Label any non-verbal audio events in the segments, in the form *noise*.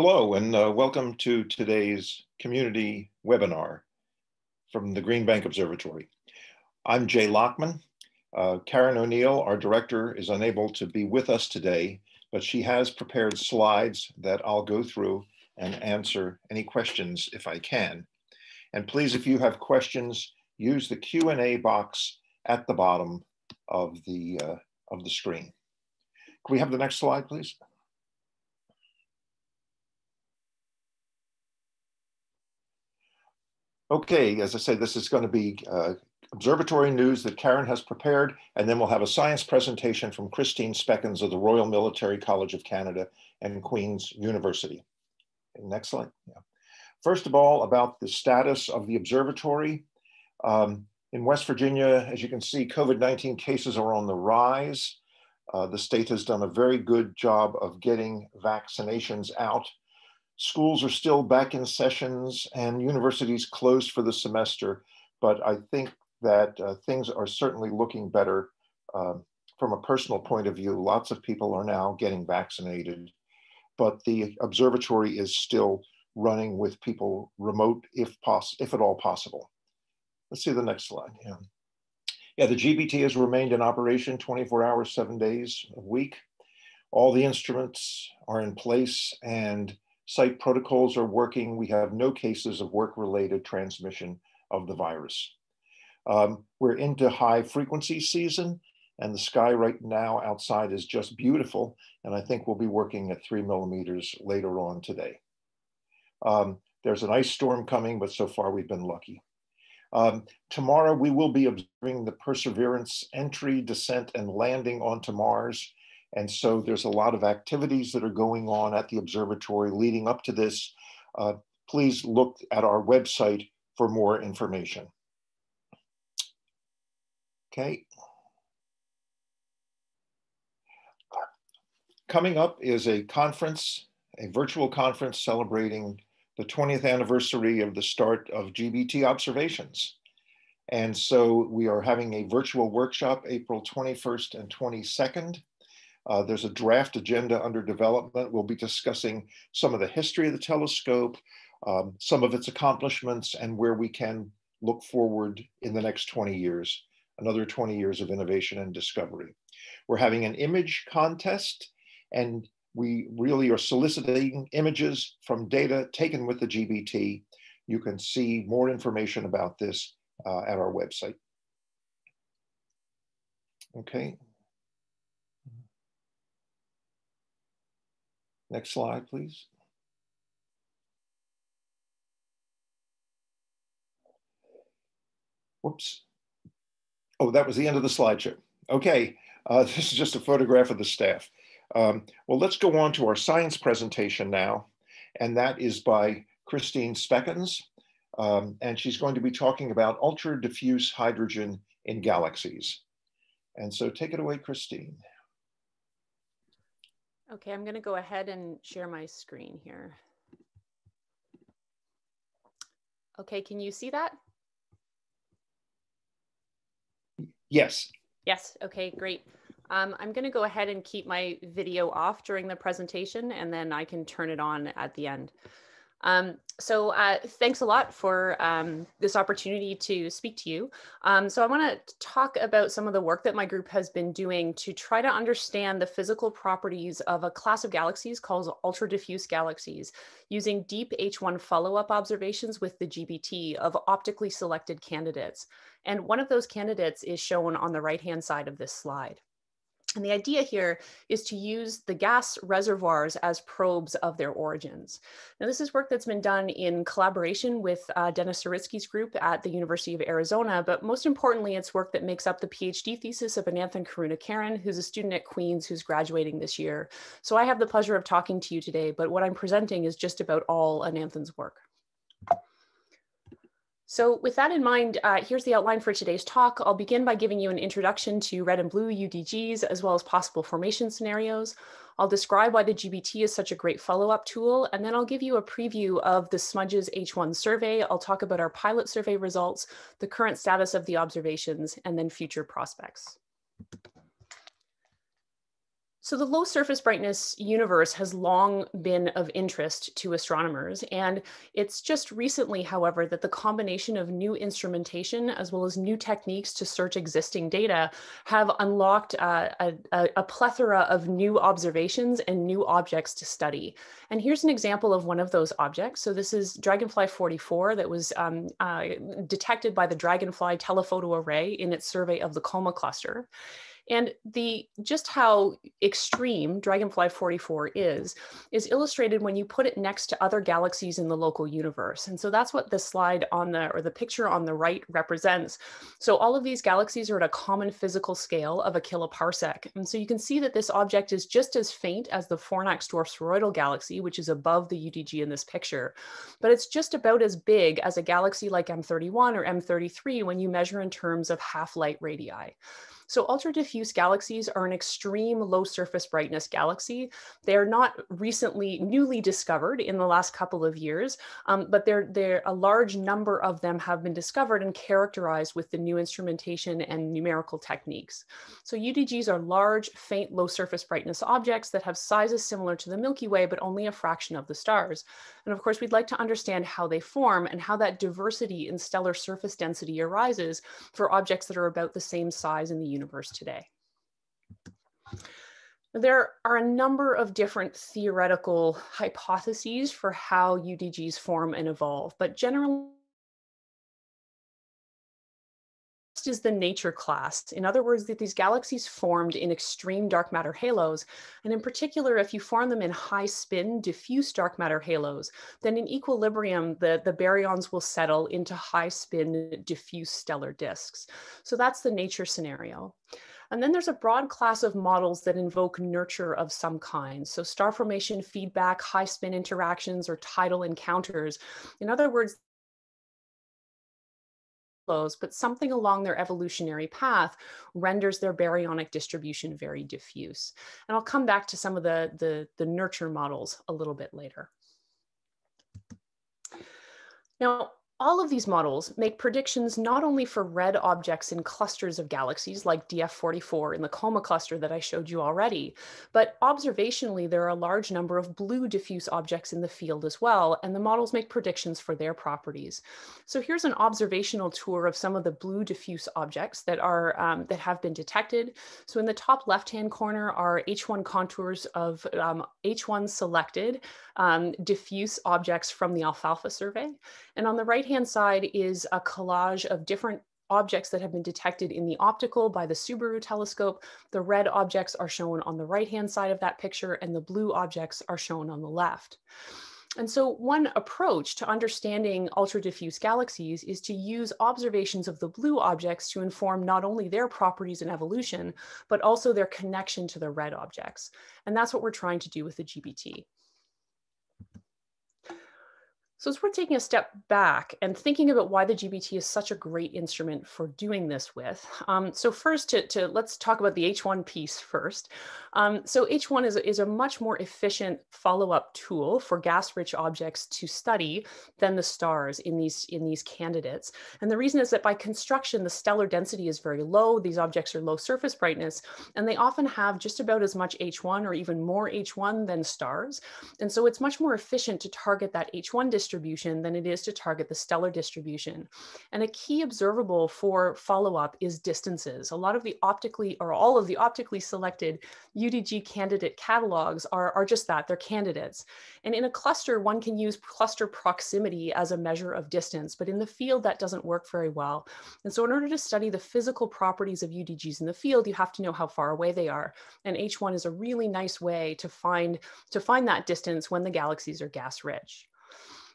Hello and uh, welcome to today's community webinar from the Green Bank Observatory. I'm Jay Lockman. Uh, Karen O'Neil, our director, is unable to be with us today, but she has prepared slides that I'll go through and answer any questions if I can. And please, if you have questions, use the Q&A box at the bottom of the, uh, of the screen. Can we have the next slide, please? Okay, as I say, this is going to be uh, observatory news that Karen has prepared, and then we'll have a science presentation from Kristine Spekkens of the Royal Military College of Canada and Queen's University. Next slide. Yeah. First of all, about the status of the observatory. Um, in West Virginia, as you can see, COVID-19 cases are on the rise. Uh, the state has done a very good job of getting vaccinations out schools are still back in sessions and universities closed for the semester, but I think that uh, things are certainly looking better um, from a personal point of view. Lots of people are now getting vaccinated, but the observatory is still running with people remote if poss if at all possible. Let's see the next slide. Yeah. Yeah, the GBT has remained in operation 24 hours, seven days a week. All the instruments are in place and Site protocols are working. We have no cases of work-related transmission of the virus. Um, we're into high frequency season and the sky right now outside is just beautiful. And I think we'll be working at three millimeters later on today. Um, there's an ice storm coming, but so far we've been lucky. Um, tomorrow we will be observing the Perseverance entry, descent, and landing onto Mars. And so there's a lot of activities that are going on at the observatory leading up to this. Uh, please look at our website for more information. Okay. Coming up is a conference, a virtual conference celebrating the 20th anniversary of the start of GBT observations. And so we are having a virtual workshop April 21st and 22nd. Uh, there's a draft agenda under development. We'll be discussing some of the history of the telescope, um, some of its accomplishments, and where we can look forward in the next 20 years, another 20 years of innovation and discovery. We're having an image contest, and we really are soliciting images from data taken with the GBT. You can see more information about this uh, at our website. Okay, Next slide, please. Whoops. Oh, that was the end of the slideshow. Okay, uh, *laughs* this is just a photograph of the staff. Um, well, let's go on to our science presentation now, and that is by Kristine Spekkens, um, and she's going to be talking about ultra diffuse hydrogen in galaxies. And so take it away, Kristine. Okay, I'm gonna go ahead and share my screen here. Okay, can you see that? Yes. Yes, okay, great. Um, I'm gonna go ahead and keep my video off during the presentation and then I can turn it on at the end. Um, so uh, thanks a lot for um, this opportunity to speak to you. Um, so I want to talk about some of the work that my group has been doing to try to understand the physical properties of a class of galaxies called ultra diffuse galaxies using deep H1 follow-up observations with the GBT of optically selected candidates. And one of those candidates is shown on the right-hand side of this slide. And the idea here is to use the gas reservoirs as probes of their origins. Now, this is work that's been done in collaboration with uh, Dennis Zaritsky's group at the University of Arizona, but most importantly, it's work that makes up the PhD thesis of Ananthan Karunakaran, who's a student at Queen's who's graduating this year. So I have the pleasure of talking to you today, but what I'm presenting is just about all Ananthan's work. So with that in mind, uh, here's the outline for today's talk. I'll begin by giving you an introduction to red and blue UDGs, as well as possible formation scenarios. I'll describe why the GBT is such a great follow-up tool, and then I'll give you a preview of the Smudges H1 survey. I'll talk about our pilot survey results, the current status of the observations, and then future prospects. So the low surface brightness universe has long been of interest to astronomers. And it's just recently, however, that the combination of new instrumentation as well as new techniques to search existing data have unlocked uh, a, a, plethora of new observations and new objects to study. And here's an example of one of those objects. So this is Dragonfly 44 that was um, uh, detected by the Dragonfly telephoto array in its survey of the Coma cluster. And the just how extreme Dragonfly 44 is, is illustrated when you put it next to other galaxies in the local universe. And so that's what the slide on the, or the picture on the right represents. So all of these galaxies are at a common physical scale of a kiloparsec. And so you can see that this object is just as faint as the Fornax dwarf spheroidal galaxy, which is above the UDG in this picture. But it's just about as big as a galaxy like M31 or M33 when you measure in terms of half-light radii. So ultra diffuse galaxies are an extreme low surface brightness galaxy. They are not recently newly discovered in the last couple of years, um, but they're, they're, a large number of them have been discovered and characterized with the new instrumentation and numerical techniques. So UDGs are large, faint, low surface brightness objects that have sizes similar to the Milky Way, but only a fraction of the stars. And of course, we'd like to understand how they form and how that diversity in stellar surface density arises for objects that are about the same size in the universe today. There are a number of different theoretical hypotheses for how UDGs form and evolve, but generally is the nature class. In other words, that these galaxies formed in extreme dark matter halos. And in particular, if you form them in high spin diffuse dark matter halos, then in equilibrium, the, the baryons will settle into high spin diffuse stellar disks. So that's the nature scenario. And then there's a broad class of models that invoke nurture of some kind. So star formation feedback, high spin interactions, or tidal encounters. In other words, but something along their evolutionary path renders their baryonic distribution very diffuse. And I'll come back to some of the, the, the nurture models a little bit later. Now, all of these models make predictions not only for red objects in clusters of galaxies like DF44 in the Coma cluster that I showed you already, but observationally, there are a large number of blue diffuse objects in the field as well, and the models make predictions for their properties. So here's an observational tour of some of the blue diffuse objects that are um, that have been detected. So in the top left-hand corner are H1 contours of um, H1 selected um, diffuse objects from the alfalfa survey. And on the right-hand side is a collage of different objects that have been detected in the optical by the Subaru telescope. The red objects are shown on the right-hand side of that picture and the blue objects are shown on the left. And so one approach to understanding ultra diffuse galaxies is to use observations of the blue objects to inform not only their properties and evolution, but also their connection to the red objects. And that's what we're trying to do with the GBT. So as we're taking a step back and thinking about why the GBT is such a great instrument for doing this with. Um, so first, to, to, let's talk about the H1 piece first. Um, so H1 is, is a much more efficient follow-up tool for gas-rich objects to study than the stars in these, in these candidates. And the reason is that by construction, the stellar density is very low. These objects are low surface brightness, and they often have just about as much H1 or even more H1 than stars. And so it's much more efficient to target that H1 distribution distribution than it is to target the stellar distribution. And a key observable for follow-up is distances. A lot of the optically, or all of the optically selected UDG candidate catalogs are, are just that, they're candidates. And in a cluster, one can use cluster proximity as a measure of distance, but in the field that doesn't work very well. And so in order to study the physical properties of UDGs in the field, you have to know how far away they are. And H1 is a really nice way to find, to find that distance when the galaxies are gas rich.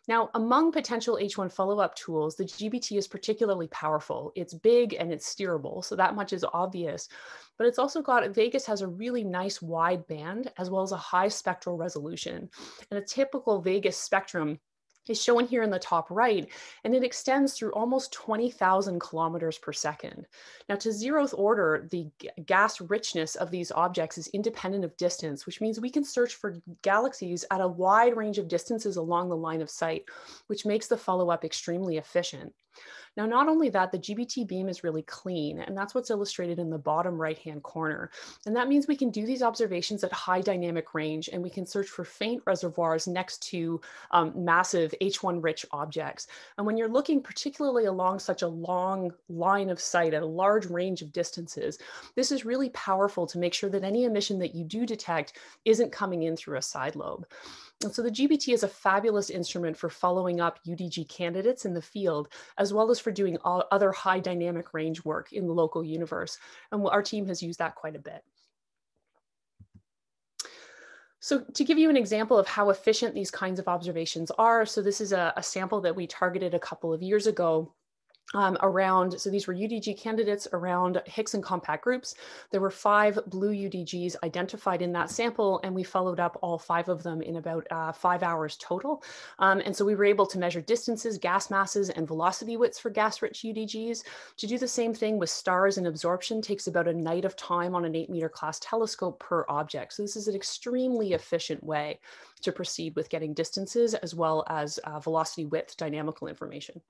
Now, among potential H1 follow-up tools, the GBT is particularly powerful. It's big and it's steerable, so that much is obvious. But it's also got, Vegas has a really nice wide band as well as a high spectral resolution. And a typical Vegas spectrum is shown here in the top right, and it extends through almost 20,000 kilometers per second. Now to zeroth order, the gas richness of these objects is independent of distance, which means we can search for galaxies at a wide range of distances along the line of sight, which makes the follow-up extremely efficient. Now, not only that, the GBT beam is really clean, and that's what's illustrated in the bottom right-hand corner. And that means we can do these observations at high dynamic range, and we can search for faint reservoirs next to um, massive H1-rich objects. And when you're looking particularly along such a long line of sight at a large range of distances, this is really powerful to make sure that any emission that you do detect isn't coming in through a side lobe. And so the GBT is a fabulous instrument for following up UDG candidates in the field, as well as for doing other high dynamic range work in the local universe. And our team has used that quite a bit. So to give you an example of how efficient these kinds of observations are, so this is a, a sample that we targeted a couple of years ago um, around, so these were UDG candidates around Hickson compact groups. There were five blue UDGs identified in that sample, and we followed up all five of them in about uh, five hours total. Um, and so we were able to measure distances, gas masses, and velocity widths for gas-rich UDGs. To do the same thing with stars and absorption takes about a night of time on an eight meter class telescope per object. So this is an extremely efficient way to proceed with getting distances as well as uh, velocity width dynamical information.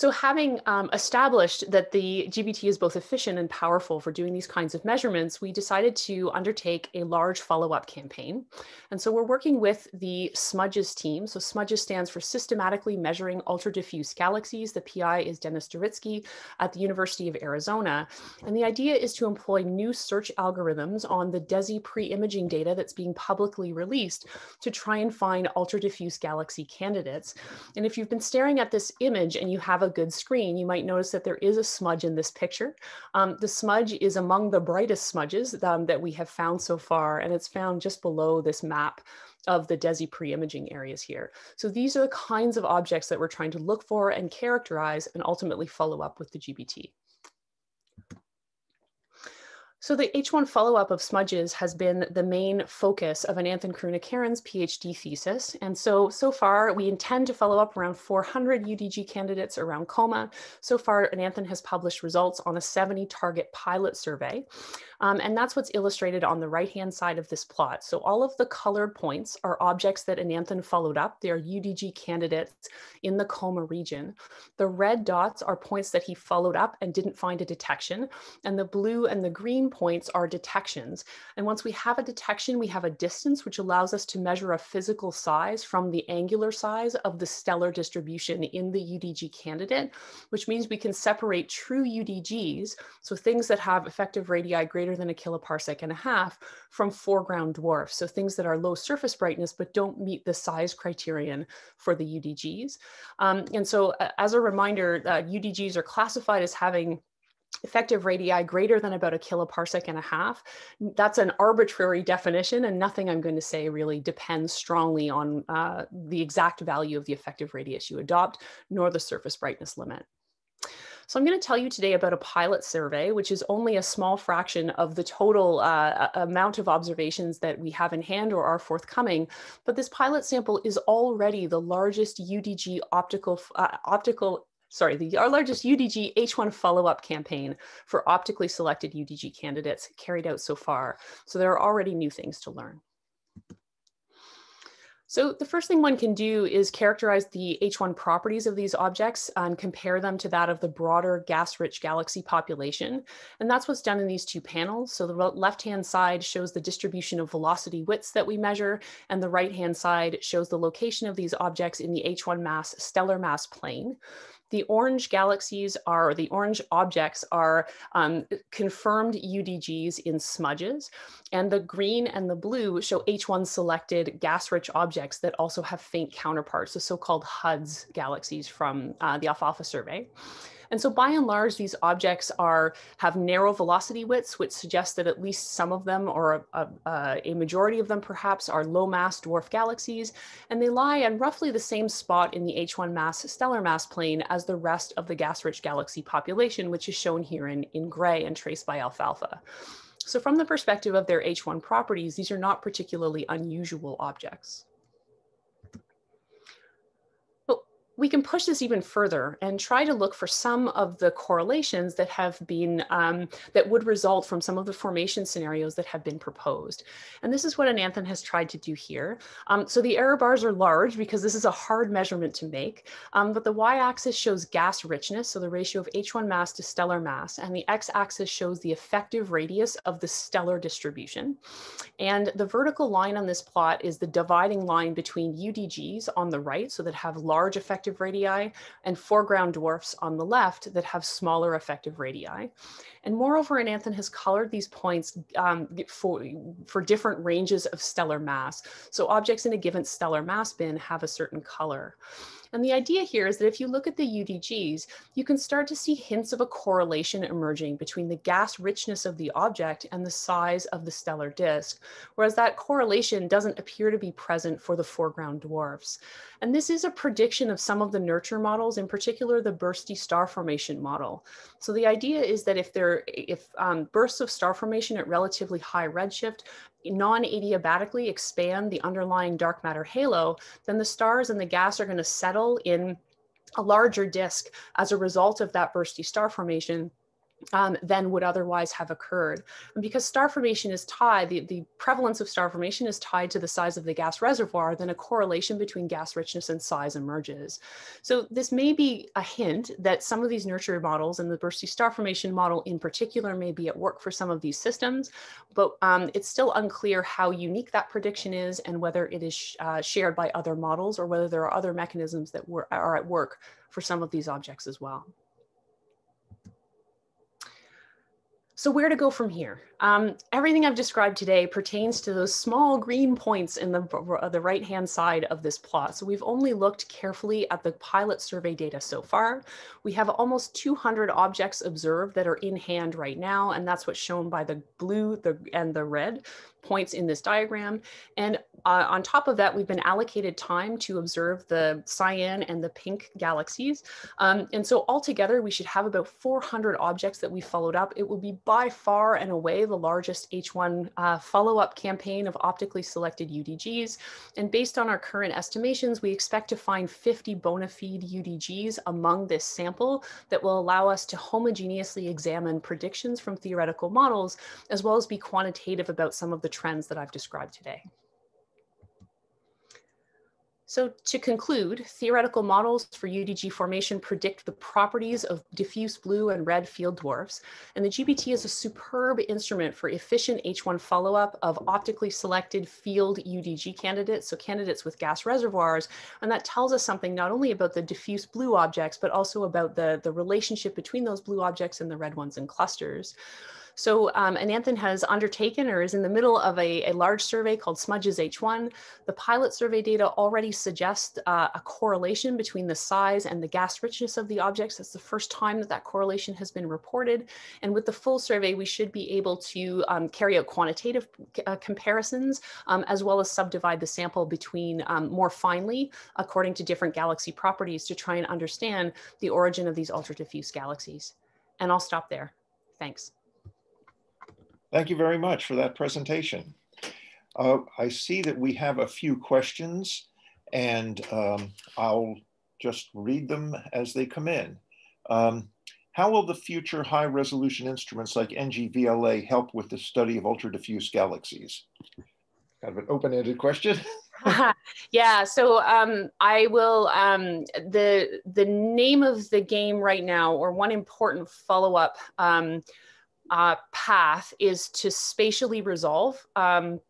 So having um, established that the GBT is both efficient and powerful for doing these kinds of measurements, we decided to undertake a large follow-up campaign. And so we're working with the SMUDGES team. So SMUDGES stands for Systematically Measuring Ultra Diffuse Galaxies. The PI is Dennis Zaritsky at the University of Arizona. And the idea is to employ new search algorithms on the DESI pre-imaging data that's being publicly released to try and find ultra diffuse galaxy candidates. And if you've been staring at this image and you have a good screen, you might notice that there is a smudge in this picture. Um, the smudge is among the brightest smudges um, that we have found so far, and it's found just below this map of the DESI pre-imaging areas here. So these are the kinds of objects that we're trying to look for and characterize and ultimately follow up with the GBT. So the H1 follow-up of smudges has been the main focus of Ananthan Karunakaran's PhD thesis. And so, so far we intend to follow up around 400 UDG candidates around COMA. So far, Ananthan has published results on a 70 target pilot survey. Um, and that's what's illustrated on the right-hand side of this plot. So all of the colored points are objects that Ananthan followed up. They are UDG candidates in the COMA region. The red dots are points that he followed up and didn't find a detection. And the blue and the green points are detections. And once we have a detection, we have a distance, which allows us to measure a physical size from the angular size of the stellar distribution in the UDG candidate, which means we can separate true UDGs, so things that have effective radii greater than a kiloparsec and a half from foreground dwarfs. So things that are low surface brightness, but don't meet the size criterion for the UDGs. Um, and so uh, as a reminder, uh, UDGs are classified as having effective radii greater than about a kiloparsec and a half. That's an arbitrary definition and nothing I'm going to say really depends strongly on uh, the exact value of the effective radius you adopt, nor the surface brightness limit. So I'm going to tell you today about a pilot survey, which is only a small fraction of the total uh, amount of observations that we have in hand or are forthcoming. But this pilot sample is already the largest UDG optical, uh, optical sorry, the, our largest UDG H1 follow-up campaign for optically selected UDG candidates carried out so far. So there are already new things to learn. So the first thing one can do is characterize the H1 properties of these objects and compare them to that of the broader gas-rich galaxy population. And that's what's done in these two panels. So the left-hand side shows the distribution of velocity widths that we measure, and the right-hand side shows the location of these objects in the H1 mass stellar mass plane. The orange galaxies are, the orange objects are um, confirmed UDGs in smudges, and the green and the blue show H1 selected gas-rich objects that also have faint counterparts, the so-called HUDS galaxies from uh, the Alfalfa survey. And so by and large, these objects are have narrow velocity widths, which suggests that at least some of them or a, a, a majority of them perhaps are low mass dwarf galaxies. And they lie in roughly the same spot in the H1 mass stellar mass plane as the rest of the gas-rich galaxy population, which is shown here in, in gray and traced by alfalfa. So from the perspective of their H1 properties, these are not particularly unusual objects. We can push this even further and try to look for some of the correlations that have been, um, that would result from some of the formation scenarios that have been proposed. And this is what Ananthan has tried to do here. Um, so the error bars are large because this is a hard measurement to make, um, but the y-axis shows gas richness, so the ratio of H1 mass to stellar mass, and the x-axis shows the effective radius of the stellar distribution. And the vertical line on this plot is the dividing line between UDGs on the right, so that have large effective effective radii and foreground dwarfs on the left that have smaller effective radii. And moreover, Ananthan has colored these points um, for, for different ranges of stellar mass. So objects in a given stellar mass bin have a certain color. And the idea here is that if you look at the UDGs, you can start to see hints of a correlation emerging between the gas richness of the object and the size of the stellar disk, whereas that correlation doesn't appear to be present for the foreground dwarfs. And this is a prediction of some of the nurture models, in particular the bursty star formation model. So the idea is that if there, if um, bursts of star formation at relatively high redshift non-adiabatically expand the underlying dark matter halo, then the stars and the gas are going to settle in a larger disk as a result of that bursty star formation um, than would otherwise have occurred. And because star formation is tied, the, the prevalence of star formation is tied to the size of the gas reservoir, then a correlation between gas richness and size emerges. So this may be a hint that some of these nurture models and the bursty star formation model in particular may be at work for some of these systems, but um, it's still unclear how unique that prediction is and whether it is uh, shared by other models or whether there are other mechanisms that are at work for some of these objects as well. So where to go from here? Um, everything I've described today pertains to those small green points in the, uh, the right-hand side of this plot. So we've only looked carefully at the pilot survey data so far. We have almost 200 objects observed that are in hand right now, and that's what's shown by the blue the, and the red points in this diagram. And uh, on top of that, we've been allocated time to observe the cyan and the pink galaxies. Um, and so altogether, we should have about 400 objects that we followed up. It will be by far and away the largest H1 uh, follow-up campaign of optically selected UDGs. And based on our current estimations, we expect to find 50 bona fide UDGs among this sample that will allow us to homogeneously examine predictions from theoretical models, as well as be quantitative about some of the trends that I've described today. So to conclude, theoretical models for UDG formation predict the properties of diffuse blue and red field dwarfs, and the GBT is a superb instrument for efficient H1 follow-up of optically selected field UDG candidates, so candidates with gas reservoirs, and that tells us something not only about the diffuse blue objects, but also about the, the relationship between those blue objects and the red ones in clusters. So um, Ananthan has undertaken or is in the middle of a, a, large survey called Smudges H1. The pilot survey data already suggest uh, a correlation between the size and the gas richness of the objects. That's the first time that that correlation has been reported. And with the full survey, we should be able to um, carry out quantitative uh, comparisons um, as well as subdivide the sample between um, more finely according to different galaxy properties to try and understand the origin of these ultra diffuse galaxies. And I'll stop there. Thanks. Thank you very much for that presentation. Uh, I see that we have a few questions and um, I'll just read them as they come in. Um, how will the future high resolution instruments like NGVLA help with the study of ultra diffuse galaxies? Kind of an open-ended question. *laughs* *laughs* yeah, so um, I will, um, the, the name of the game right now, or one important follow-up um, uh, path is to spatially resolve um,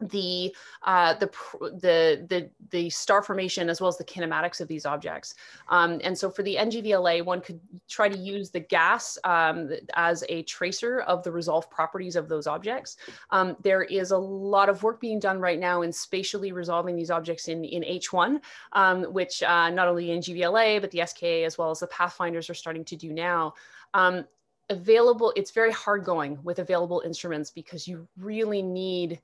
the, uh, the, the, the, the star formation as well as the kinematics of these objects. Um, and so for the NGVLA, one could try to use the gas um, as a tracer of the resolved properties of those objects. Um, there is a lot of work being done right now in spatially resolving these objects in, in H1, um, which uh, not only NGVLA, but the SKA as well as the Pathfinders are starting to do now. Um, available, it's very hard going with available instruments because you really need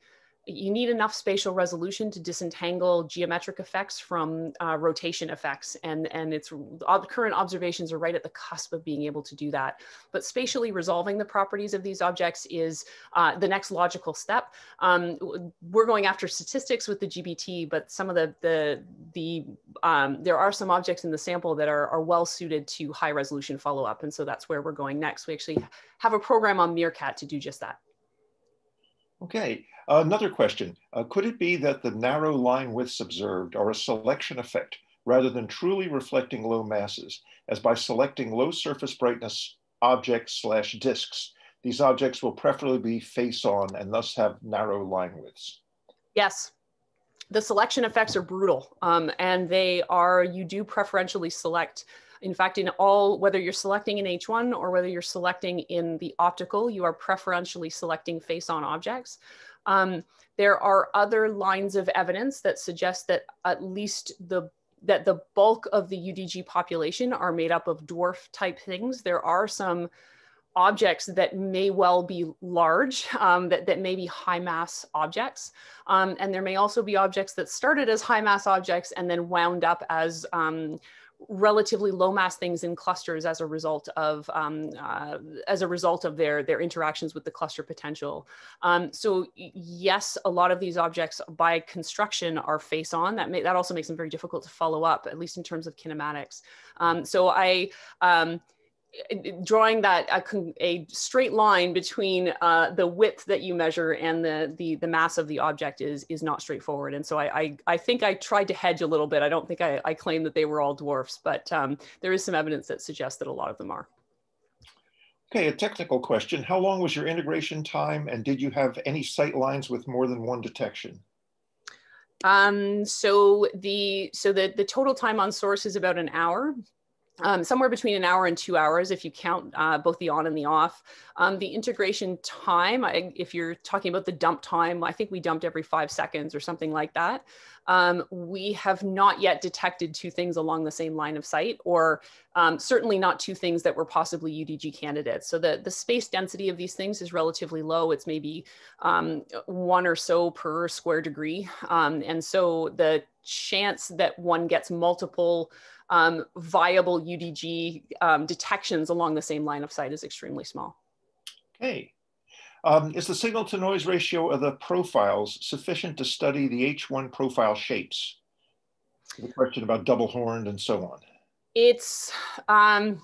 you need enough spatial resolution to disentangle geometric effects from uh, rotation effects. And, and it's all the current observations are right at the cusp of being able to do that. But spatially resolving the properties of these objects is uh, the next logical step. Um, we're going after statistics with the GBT, but some of the, the, the um, there are some objects in the sample that are, are well suited to high resolution follow-up. And so that's where we're going next. We actually have a program on Meerkat to do just that. Okay, uh, another question. Uh, could it be that the narrow line widths observed are a selection effect rather than truly reflecting low masses, as by selecting low surface brightness objects slash disks, these objects will preferably be face on and thus have narrow line widths? Yes, the selection effects are brutal um, and they are, you do preferentially select in fact, in all, whether you're selecting in H1 or whether you're selecting in the optical, you are preferentially selecting face-on objects. Um, there are other lines of evidence that suggest that at least the that the bulk of the UDG population are made up of dwarf type things. There are some objects that may well be large, um, that, that may be high mass objects. Um, and there may also be objects that started as high mass objects and then wound up as um, relatively low mass things in clusters as a result of um, uh, as a result of their their interactions with the cluster potential. Um, so yes, a lot of these objects by construction are face on. That may, that also makes them very difficult to follow up, at least in terms of kinematics. Um, so I um, drawing that a, a, straight line between uh, the width that you measure and the, the, the mass of the object is is not straightforward. And so I, I, I think I tried to hedge a little bit. I don't think I, I claim that they were all dwarfs, but um, there is some evidence that suggests that a lot of them are. Okay, a technical question. How long was your integration time and did you have any sight lines with more than one detection? Um, so the so the, the total time on source is about an hour um, somewhere between an hour and two hours if you count uh, both the on and the off. Um, the integration time, I, if you're talking about the dump time, I think we dumped every five seconds or something like that. Um, we have not yet detected two things along the same line of sight, or um, certainly not two things that were possibly UDG candidates. So the, the space density of these things is relatively low. It's maybe um, one or so per square degree. Um, and so the chance that one gets multiple um, viable UDG um, detections along the same line of sight is extremely small. Okay. Um, is the signal to noise ratio of the profiles sufficient to study the H1 profile shapes? The question about double horned and so on. It's, um,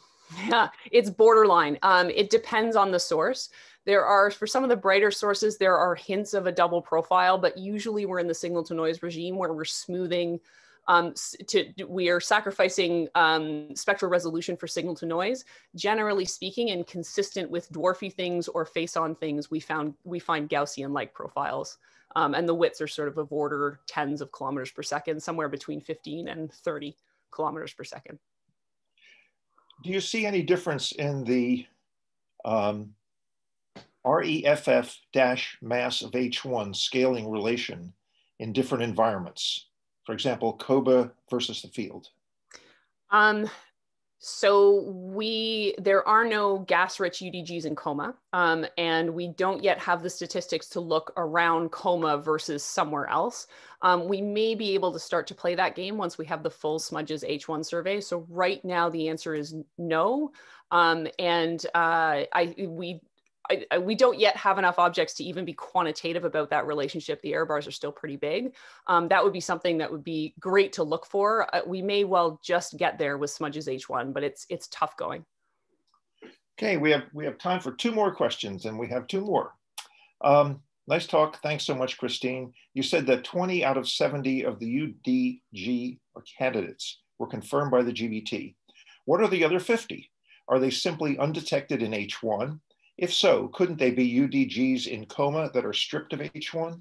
yeah, *laughs* it's borderline. Um, it depends on the source. There are, for some of the brighter sources, there are hints of a double profile, but usually we're in the signal to noise regime where we're smoothing um, to, we are sacrificing um, spectral resolution for signal to noise. Generally speaking, and consistent with dwarfy things or face-on things, we found we find Gaussian-like profiles. Um, and the widths are sort of of order tens of kilometers per second, somewhere between 15 and 30 kilometers per second. Do you see any difference in the um, REFF dash mass of H1 scaling relation in different environments? For example, Coma versus the field? Um, so we there are no gas-rich UDGs in coma, um, and we don't yet have the statistics to look around coma versus somewhere else. Um, we may be able to start to play that game once we have the full smudges H1 survey. So right now the answer is no, um, and uh, I we I, I, we don't yet have enough objects to even be quantitative about that relationship. The error bars are still pretty big. Um, that would be something that would be great to look for. Uh, we may well just get there with Smudges H1, but it's it's tough going. Okay, we have we have time for two more questions, and we have two more. Um, nice talk. Thanks so much, Kristine. You said that 20 out of 70 of the UDG candidates were confirmed by the GBT. What are the other 50? Are they simply undetected in H1? If so, couldn't they be UDGs in coma that are stripped of H1?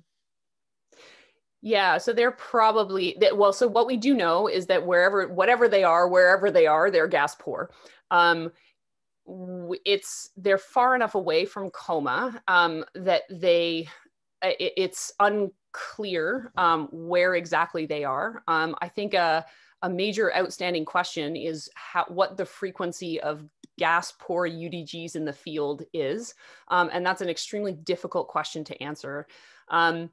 Yeah, so they're probably well. So what we do know is that wherever, whatever they are, wherever they are, they're gas poor. Um, it's they're far enough away from coma um, that they it, it's unclear um, where exactly they are. Um, I think a, a major outstanding question is how, what the frequency of gas poor UDGs in the field is. Um, and that's an extremely difficult question to answer. Um,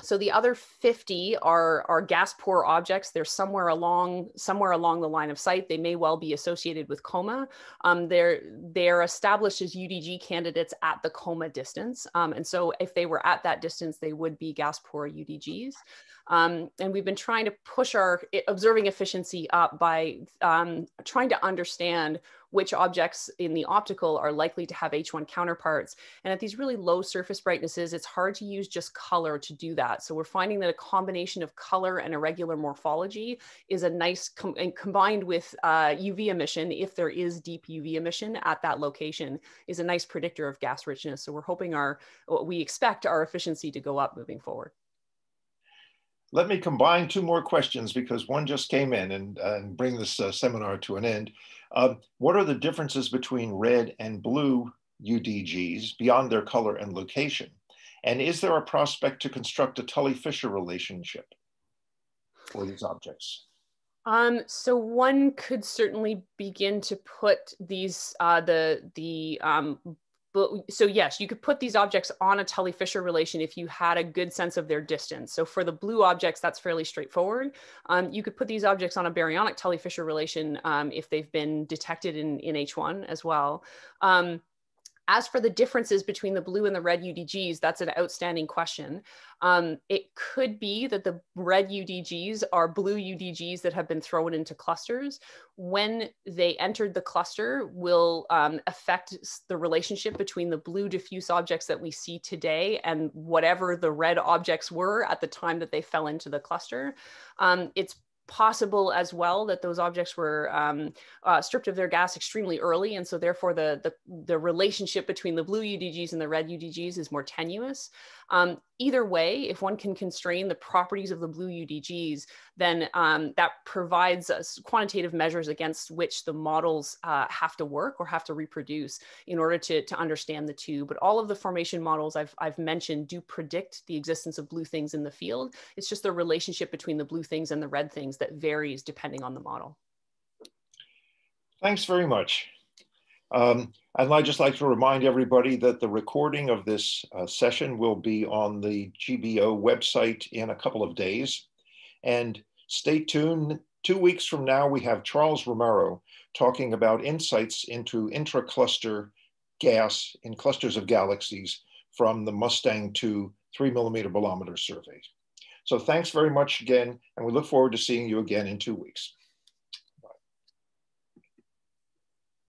so the other 50 are, are gas poor objects. They're somewhere along somewhere along the line of sight. They may well be associated with coma. Um, they're they're established as UDG candidates at the coma distance. Um, and so if they were at that distance, they would be gas poor UDGs. Um, and we've been trying to push our observing efficiency up by um, trying to understand which objects in the optical are likely to have H1 counterparts. And at these really low surface brightnesses, it's hard to use just color to do that. So we're finding that a combination of color and irregular morphology is a nice, com combined with uh, UV emission, if there is deep UV emission at that location, is a nice predictor of gas richness. So we're hoping our, we expect our efficiency to go up moving forward. Let me combine two more questions because one just came in and, and bring this uh, seminar to an end. Uh, what are the differences between red and blue UDGs beyond their color and location? And is there a prospect to construct a Tully-Fisher relationship for these objects? Um, so one could certainly begin to put these uh, the the um, but so yes, you could put these objects on a Tully-Fisher relation if you had a good sense of their distance. So for the blue objects, that's fairly straightforward. Um, you could put these objects on a baryonic Tully-Fisher relation um, if they've been detected in, in H1 as well. Um, as for the differences between the blue and the red UDGs, that's an outstanding question. Um, it could be that the red UDGs are blue UDGs that have been thrown into clusters. When they entered the cluster will um, affect the relationship between the blue diffuse objects that we see today and whatever the red objects were at the time that they fell into the cluster. Um, it's possible as well that those objects were um, uh, stripped of their gas extremely early. And so therefore the, the, the, relationship between the blue UDGs and the red UDGs is more tenuous. Um, either way, if one can constrain the properties of the blue UDGs, then um, that provides us quantitative measures against which the models uh, have to work or have to reproduce in order to, to understand the two. But all of the formation models I've, I've mentioned do predict the existence of blue things in the field. It's just the relationship between the blue things and the red things that varies depending on the model. Thanks very much. Um, and I'd just like to remind everybody that the recording of this uh, session will be on the GBO website in a couple of days. And stay tuned. Two weeks from now, we have Charles Romero talking about insights into intra-cluster gas in clusters of galaxies from the Mustang 2 three millimeter bolometer survey. So thanks very much again, and we look forward to seeing you again in two weeks.